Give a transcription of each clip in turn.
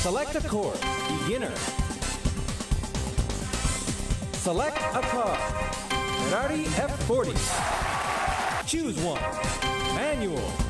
Select a course. Beginner. Select a car. Ferrari F40. Choose one. Manual.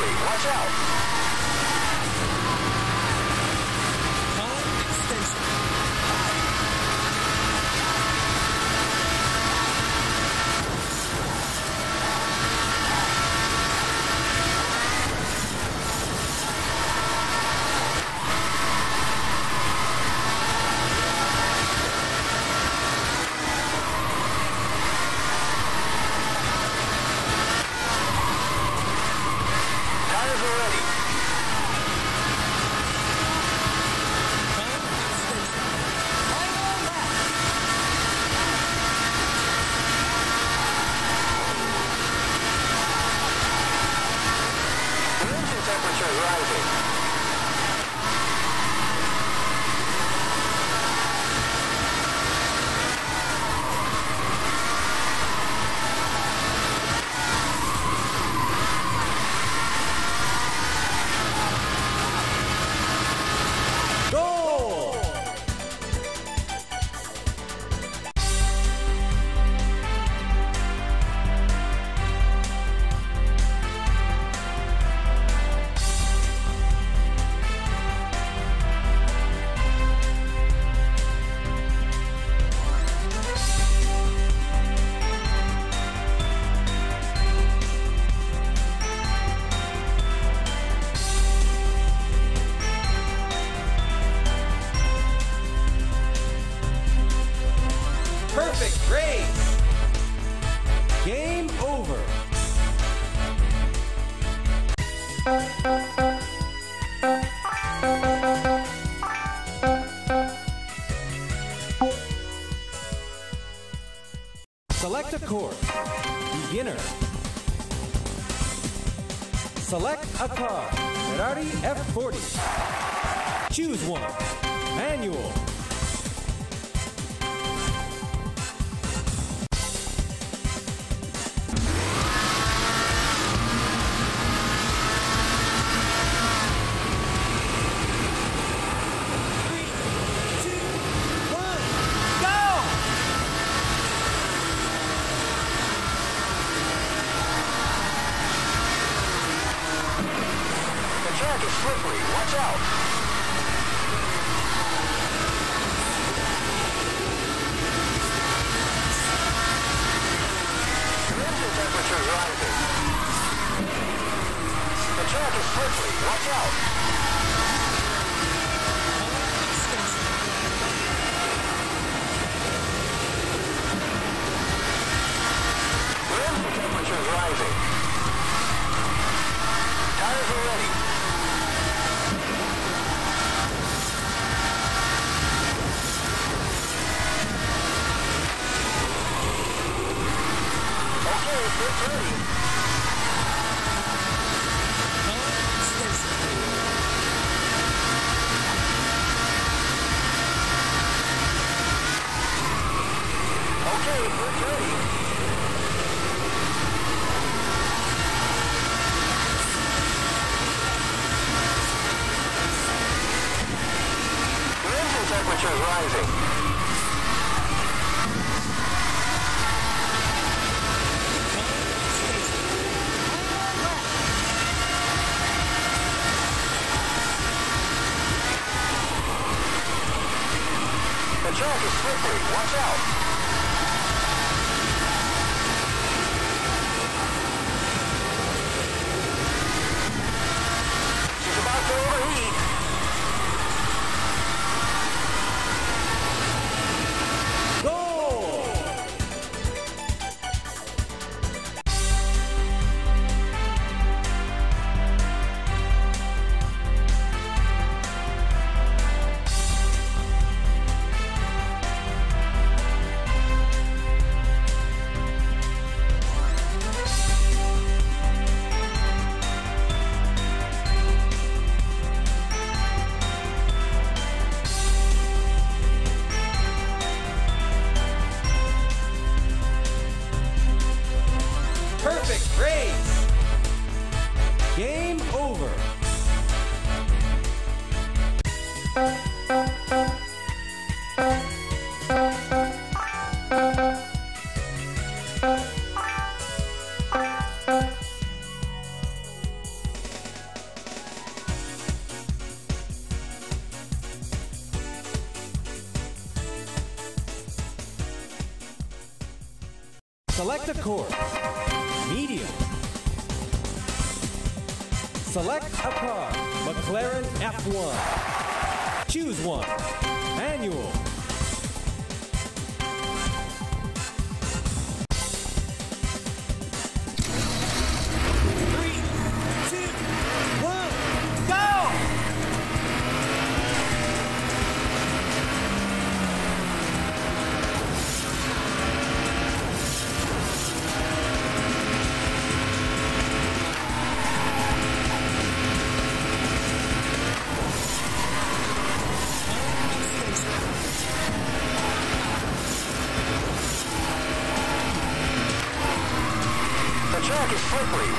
Watch out. Rising. Select a course. Beginner. Select a car. Ferrari F40. Choose one. Manual. Out. Temperature rising. The track is slippery. Watch out. Engine temperature rising. Select a course. Medium. Select a car. McLaren F1. Choose one. Manual.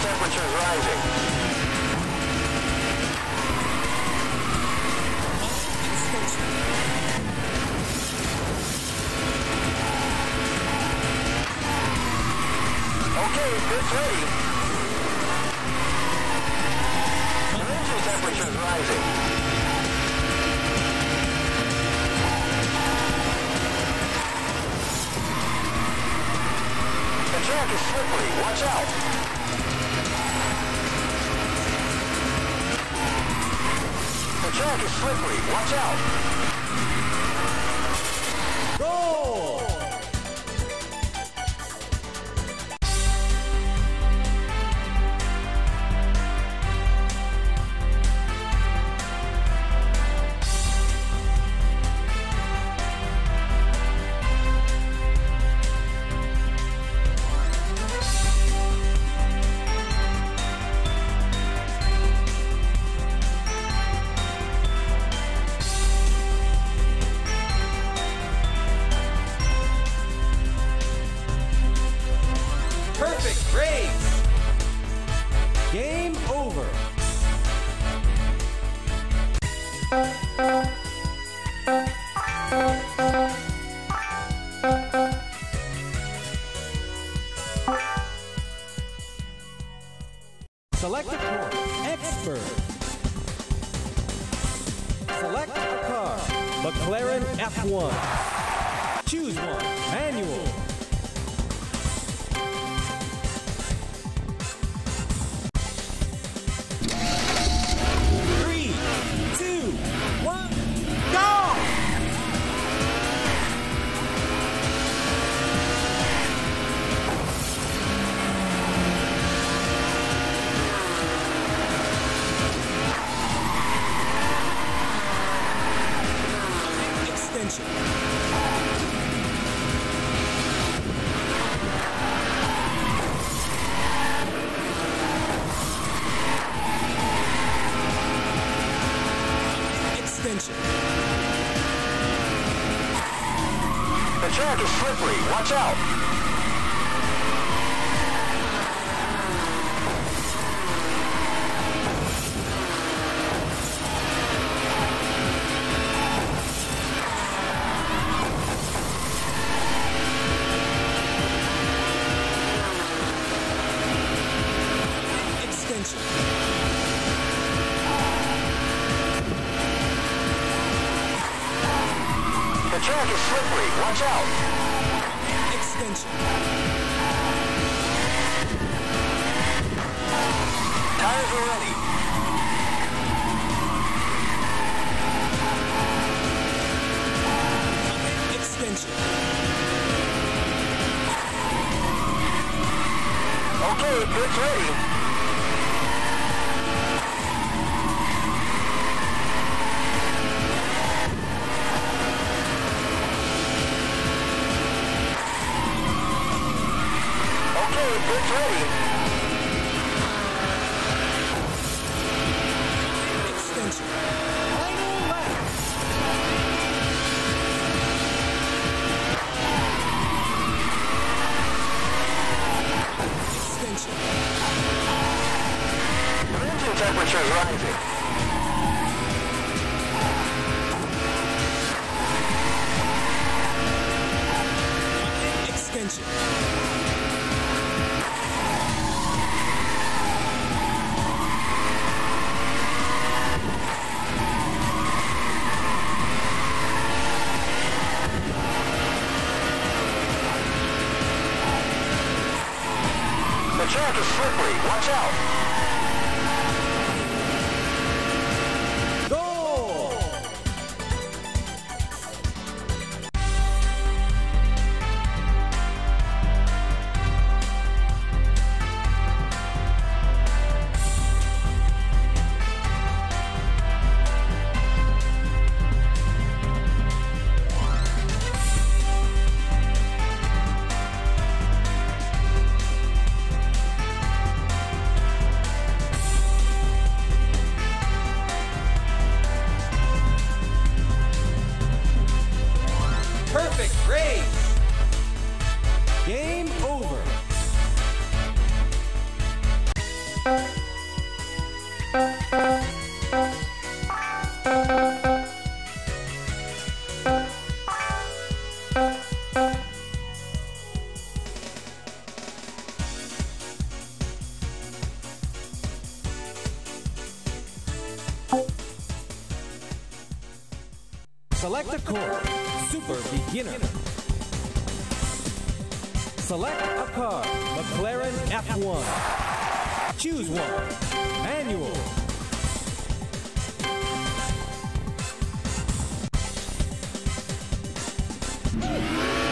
Engine temperature is rising. Okay, it's ready. Track is slippery. Watch out. McLaren F1. Choose one. Manual. Is slippery. Watch out. The track is slippery. Watch out. Extension. Tires are ready. Extension. Okay, pit's ready. Engine temperature is rising. Perfect race! Game over. Select a course. Beginner. Select a car. McLaren F1. Choose one. Manual. Three,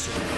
Cancel.